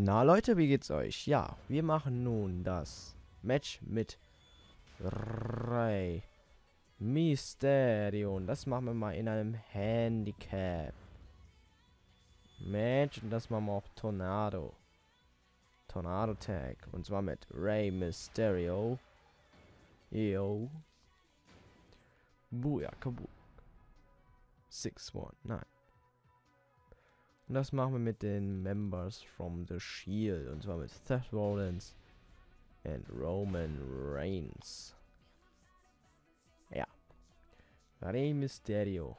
Na Leute, wie geht's euch? Ja, wir machen nun das Match mit Rey Mysterio. Und das machen wir mal in einem Handicap. Match und das machen wir auch Tornado. Tornado Tag. Und zwar mit Rey Mysterio. Yo. Booyah, Kabuk. 619. Und das machen wir mit den Members from the Shield. Und zwar mit Seth Rollins und Roman Reigns. Ja. Rey Mysterio.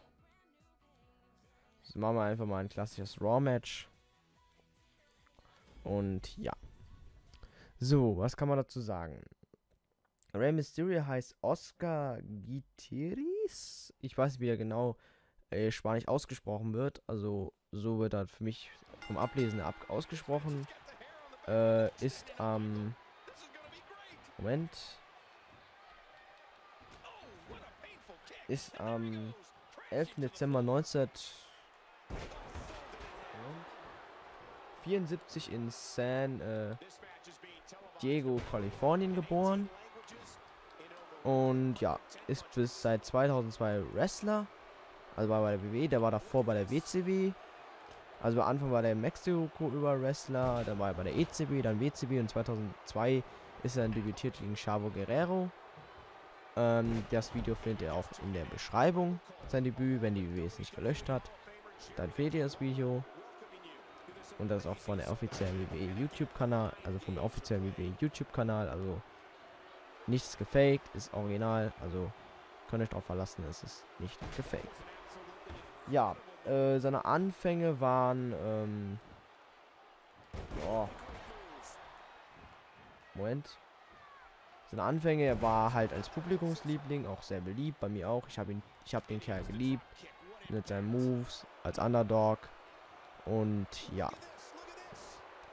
So machen wir einfach mal ein klassisches Raw-Match. Und ja. So, was kann man dazu sagen? Rey Mysterio heißt Oscar Gutierrez. Ich weiß wie er genau äh, Spanisch ausgesprochen wird. Also so wird er für mich vom Ablesen ab ausgesprochen. Äh, ist am ähm, Moment. Ist am 11. Dezember 1974 in San äh, Diego, Kalifornien geboren. Und ja, ist bis seit 2002 Wrestler. Also war bei der WWE, der war davor bei der WCW. Also am Anfang war der Mexiko über Wrestler, dann war er bei der ECB, dann WCW und 2002 ist er dann debütiert gegen Chavo Guerrero. Ähm, das Video findet ihr auch in der Beschreibung, sein Debüt, wenn die WWE es nicht gelöscht hat. Dann fehlt ihr das Video. Und das ist auch von der offiziellen WWE YouTube-Kanal, also vom offiziellen WWE YouTube-Kanal, also nichts gefaked, ist original, also könnt euch darauf verlassen, es ist nicht gefaked. Ja, äh, seine Anfänge waren, ähm, oh. Moment. Seine Anfänge, er war halt als Publikumsliebling auch sehr beliebt, bei mir auch. Ich habe ihn, ich habe den Kerl geliebt mit seinen Moves als Underdog und ja.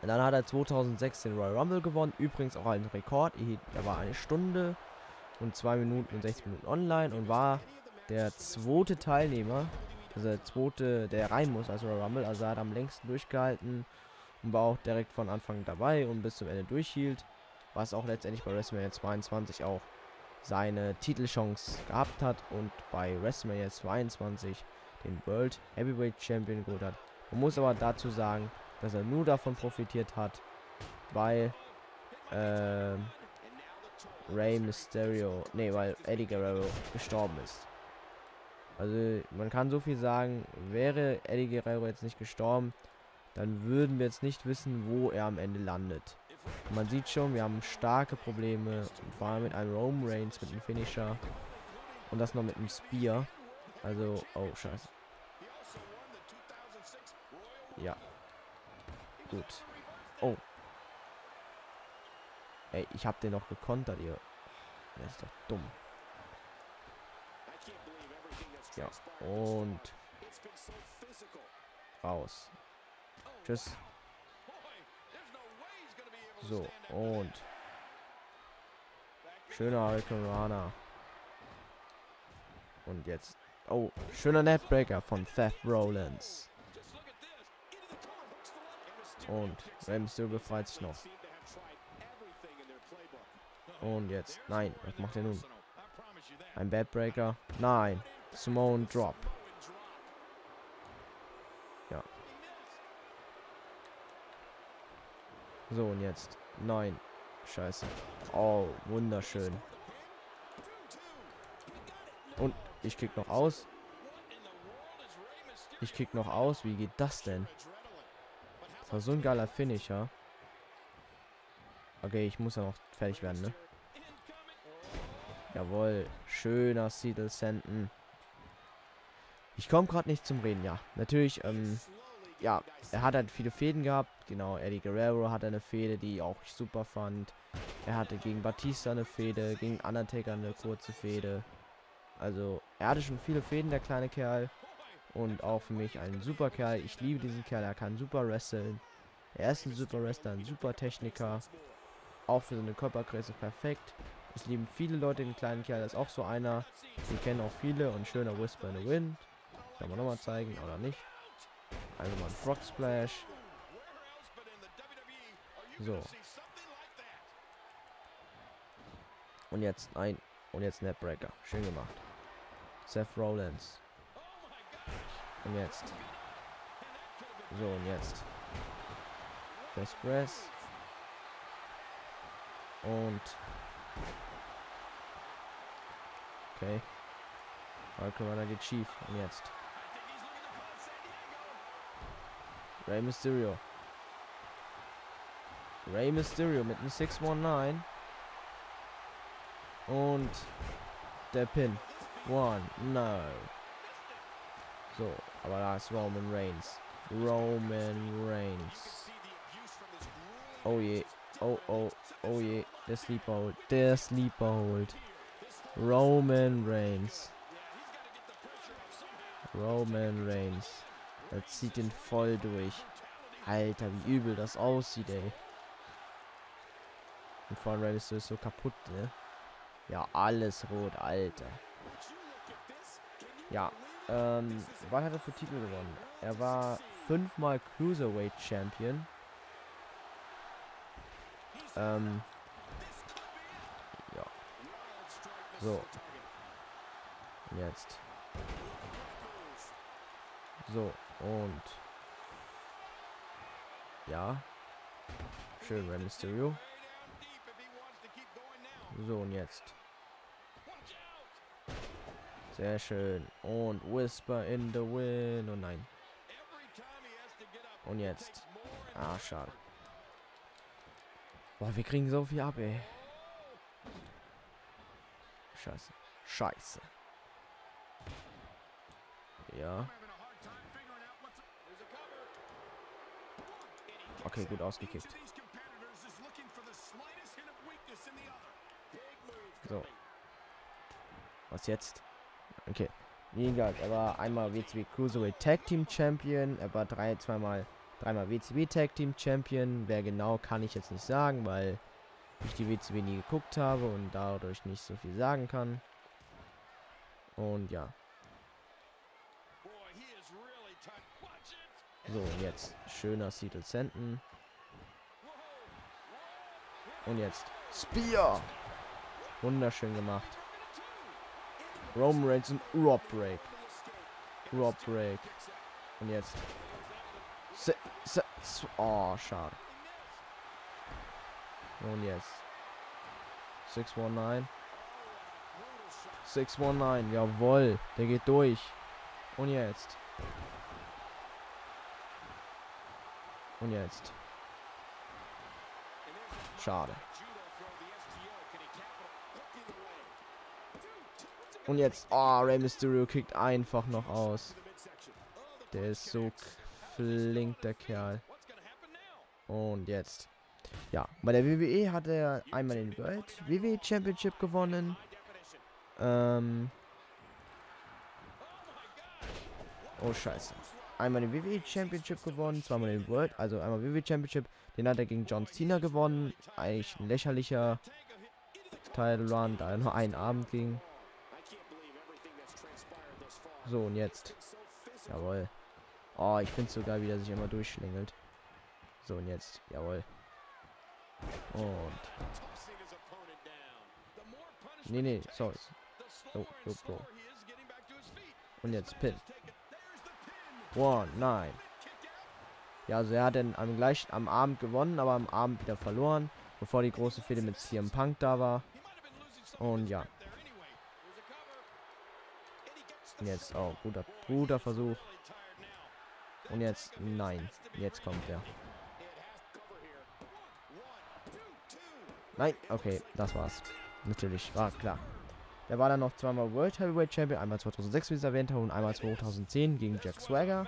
Und dann hat er 2006 den Royal Rumble gewonnen, übrigens auch ein Rekord. Er war eine Stunde und zwei Minuten und 60 Minuten online und war der zweite Teilnehmer also der zweite, der rein muss, also Rumble. Also er hat am längsten durchgehalten und war auch direkt von Anfang dabei und bis zum Ende durchhielt. Was auch letztendlich bei WrestleMania 22 auch seine Titelchance gehabt hat und bei WrestleMania 22 den World Heavyweight Champion geholt hat. Man muss aber dazu sagen, dass er nur davon profitiert hat, weil äh, Rey Mysterio, nee, weil Eddie Guerrero gestorben ist. Also man kann so viel sagen, wäre Eddie Guerrero jetzt nicht gestorben, dann würden wir jetzt nicht wissen, wo er am Ende landet. Man sieht schon, wir haben starke Probleme, vor allem mit einem Rome Reigns, mit einem Finisher und das noch mit einem Spear. Also, oh scheiße. Ja. Gut. Oh. Ey, ich hab den noch gekontert, ihr. Der ist doch dumm. Ja. Und raus. Tschüss. So, und schöner Hurricane Und jetzt. Oh, schöner Netbreaker von Seth Rollins. Und Ramsdale befreit sich noch. Und jetzt. Nein, was macht er nun? Ein Badbreaker? Nein. Simone Drop. Ja. So, und jetzt. Nein. Scheiße. Oh, wunderschön. Und ich kick noch aus. Ich kick noch aus. Wie geht das denn? Das war so ein geiler Finisher. Okay, ich muss ja noch fertig werden, ne? Jawohl. Schöner Seedle Senden. Ich komme gerade nicht zum Reden, ja. Natürlich, ähm, ja, er hat halt viele Fäden gehabt. Genau, Eddie Guerrero hat eine Fehde, die auch super fand. Er hatte gegen Batista eine Fehde, gegen Undertaker eine kurze Fehde. Also, er hatte schon viele Fäden, der kleine Kerl. Und auch für mich ein super Kerl. Ich liebe diesen Kerl, er kann super wresteln. Er ist ein super Wrestler, ein super Techniker. Auch für seine Körpergröße perfekt. Es lieben viele Leute den kleinen Kerl, das ist auch so einer. Die kennen auch viele und schöner Whisper in the Wind. Kann man nochmal zeigen oder nicht. Also mal ein Frog Splash. So. Und jetzt, nein. Und jetzt Netbreaker. Schön gemacht. Seth Rollins. Und jetzt. So, und jetzt. Fast Press. Und. Okay. Alcomana geht schief. Und jetzt. Rey Mysterio. Rey Mysterio mit einem 619. Und der Pin. One. No. So, aber da ist Roman Reigns. Roman Reigns. Oh je. Oh, oh, oh je. Der Sleeper. Der Sleeper Hold. Roman Reigns. Roman Reigns. Er zieht ihn voll durch. Alter, wie übel das aussieht, ey. Und vor allem ist so kaputt, ne? Ja, alles rot, Alter. Ja, ähm, was hat er für Titel gewonnen? Er war fünfmal Cruiserweight Champion. Ähm, ja. So. Jetzt. So, und. Ja. Schön, Rey Mysterio. So, und jetzt. Sehr schön. Und Whisper in the Wind. Oh nein. Und jetzt. Ah, schade. Boah, wir kriegen so viel ab, ey. Scheiße. Scheiße. Ja. Okay, gut ausgekickt. So. Was jetzt? Okay. Egal, er war einmal WCW Cruiserweight Tag Team Champion, er war drei, zweimal, dreimal WCW Tag Team Champion. Wer genau kann ich jetzt nicht sagen, weil ich die WCW nie geguckt habe und dadurch nicht so viel sagen kann. Und ja. So, jetzt schöner Seattle Senden. Und jetzt Spear. Wunderschön gemacht. Roman Reigns und Rob Break. Rob Break. Und jetzt. Se, se, oh, schade. Und jetzt. 619. 619, jawohl. Der geht durch. Und jetzt. Und jetzt. Schade. Und jetzt, oh, Rey Mysterio kickt einfach noch aus. Der ist so flink, der Kerl. Und jetzt. Ja, bei der WWE hat er einmal den World WWE Championship gewonnen. Ähm. Oh, scheiße. Einmal den WWE Championship gewonnen, zweimal den World, also einmal WWE Championship. Den hat er gegen John Cena gewonnen. Eigentlich ein lächerlicher Title Run, da er nur einen Abend ging. So, und jetzt. Jawohl. Oh, ich finde es so geil, wie er sich immer durchschlängelt. So, und jetzt. Jawohl. Und. Nee, nee, sorry. Oh, oh, oh. Und jetzt Pin. One, nein. Ja, also er hat dann am am Abend gewonnen, aber am Abend wieder verloren, bevor die große Fehde mit CM Punk da war. Und ja. Jetzt auch. Oh, guter, guter Versuch. Und jetzt, nein. Jetzt kommt er. Nein, okay, das war's. Natürlich, war klar. Der war dann noch zweimal World Heavyweight Champion, einmal 2006, wie es erwähnt habe, und einmal 2010 gegen Jack Swagger.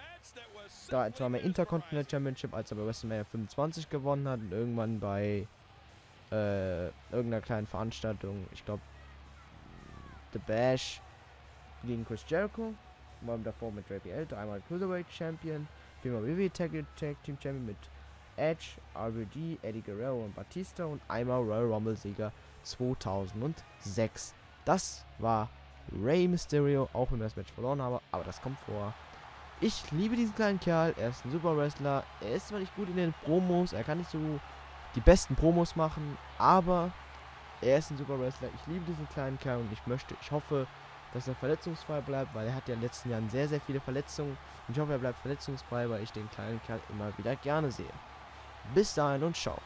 Da zweimal Intercontinental Championship, als er bei WrestleMania 25 gewonnen hat und irgendwann bei äh, irgendeiner kleinen Veranstaltung, ich glaube, The Bash, gegen Chris Jericho. War davor mit JBL, einmal Cruiserweight Champion, viermal WWE Tag, Tag Team Champion mit Edge, RVD, Eddie Guerrero und Batista und einmal Royal Rumble Sieger 2006. Das war Rey Mysterio, auch wenn er das Match verloren habe, aber das kommt vor. Ich liebe diesen kleinen Kerl, er ist ein super Wrestler, er ist zwar nicht gut in den Promos, er kann nicht so die besten Promos machen, aber er ist ein super Wrestler. Ich liebe diesen kleinen Kerl und ich möchte, ich hoffe, dass er verletzungsfrei bleibt, weil er hat ja in den letzten Jahren sehr, sehr viele Verletzungen. Und ich hoffe, er bleibt verletzungsfrei, weil ich den kleinen Kerl immer wieder gerne sehe. Bis dahin und ciao.